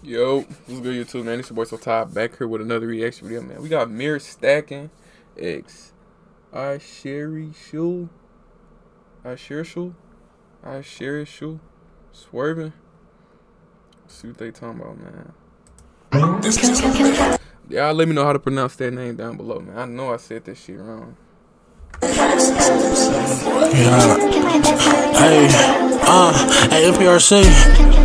Yo, what's good YouTube, man? It's your boy So Top back here with another reaction video, man. We got Mirror Stacking X I Sherry Shul I Share Shul I Share Shul Swerving. Let's see what they talking about, man. Y'all let me know how to pronounce that name down below, man. I know I said that shit wrong. Yeah. Hey, uh, MPRC.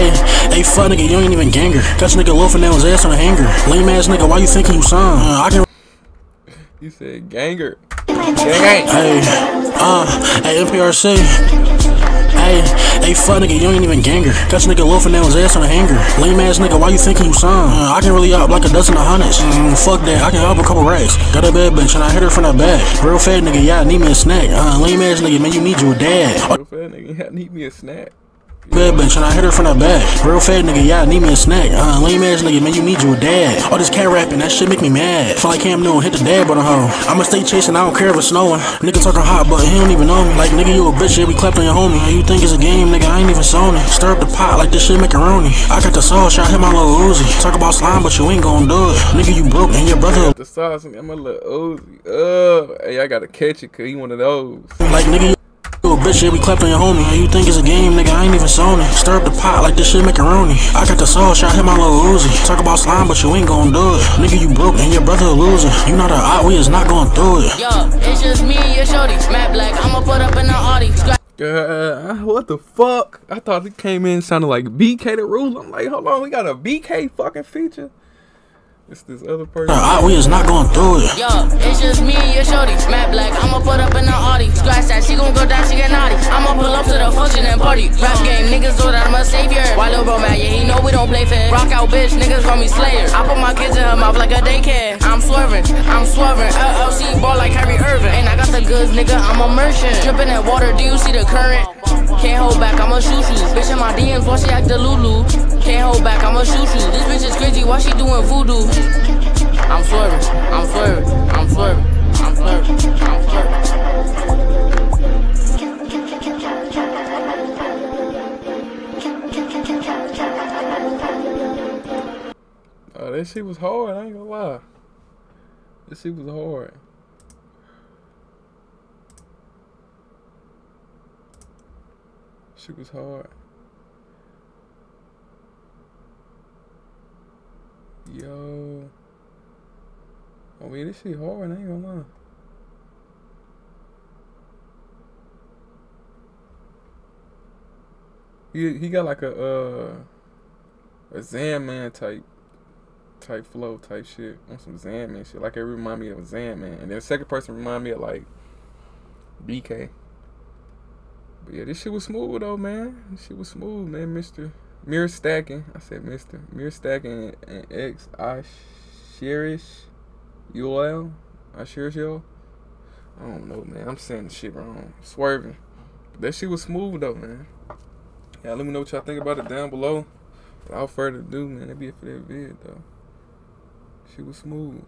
Hey, hey, fuck nigga, you ain't even ganger. Catch nigga loafing down his ass on a hanger. Lame ass nigga, why you thinking you son? Uh, I can. You said ganger. Gang, gang. Hey, uh, hey, MPRC. Hey, hey, fuck nigga, you ain't even ganger. Catch nigga loafing down his ass on a hanger. Lame ass nigga, why you thinking you son? Uh, I can really up like a dozen of hundreds. Mm, fuck that, I can help a couple racks. Got a bad bitch and I hit her from the back. Real fat nigga, yeah, I need me a snack. Uh, lame ass nigga, man, you need your dad. Real fat nigga, yeah, need me a snack. Bad bitch and I hit her from the back. Real fat nigga, yeah, I need me a snack. Uh, lame ass nigga, man, you need you a dad. All this cat rapping, that shit make me mad. Feel like Cam Newton hit the dab on the hoe. I'ma stay chasing, I don't care if it's snowing. Nigga talking hot, but he don't even know me. Like nigga, you a bitch, yeah, we clapped on your homie. You think it's a game, nigga? I ain't even Sony. Stir up the pot like this shit macaroni. I got the sauce, I hit my little Uzi. Talk about slime, but you ain't gon' do it. Nigga, you broke and your brother. The sauce, I'm a little Uzi. Uh, hey, I gotta catch it, cause he one of those. Like nigga, you you a bitch, we clapped on your homie. You think it's a game, nigga? I ain't even Sony. Stir up the pot like this shit macaroni. I got the sauce, I hit my little Uzi. Talk about slime, but you ain't gon' do it. Nigga, you broke and your brother a loser. You not a ot, we is not going through it. Yo, it's just me and your shorty. Matte black, I'ma put up in the Audi. Scratch Uh, what the fuck? I thought it came in sounded like BKTHERULA. I'm like, hold on, we got a BK fucking feature. It's this other person. Ot, we is not going through it. Yo, it's just me and your shorty. Matte black, I'ma put up in the Audi. Scratch that, she gon' go down, she get naughty. I'ma pull up to the function and party. Rap game, niggas know that I'm a savior. Why little bro mad? Yeah, he know we don't play fair. Rock out, bitch, niggas call me Slayer. I put my kids in her mouth like a daycare. I'm swerving, I'm swerving. LLC ball like Kyrie Irving. And I got the goods, nigga, I'm a merchant. Dripping that water, do you see the current? Can't hold back, I'ma shoot you. Bitch in my DMs, why she act the Lulu? Can't hold back, I'ma shoot you. This bitch is crazy, why she doing voodoo? I'm swerving, I'm swerving, I'm swerving, I'm swerving, I'm swerving. Oh, that shit was hard. I ain't gonna lie. That shit was hard. Shit was hard. Yo. I mean, this shit hard. I ain't gonna lie. He he got like a uh a Zan Man type type flow type shit on some Zan Man shit. Like it remind me of Zan Man. And then the second person remind me of like BK. Yeah, this shit was smooth though, man. This shit was smooth, man. Mister Mirror stacking. I said Mister Mirror stacking and X I cherish UL. Yo. I don't know, man. I'm saying the shit wrong. Swerving. But that shit was smooth though, man. Yeah, let me know what y'all think about it down below. Without further ado, man, that'd be it for that vid though. She was smooth.